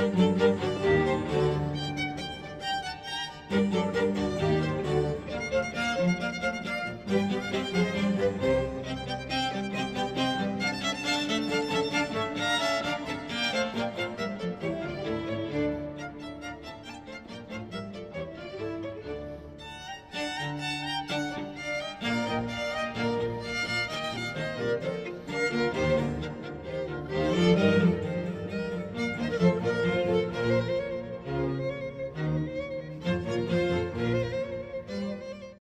Thank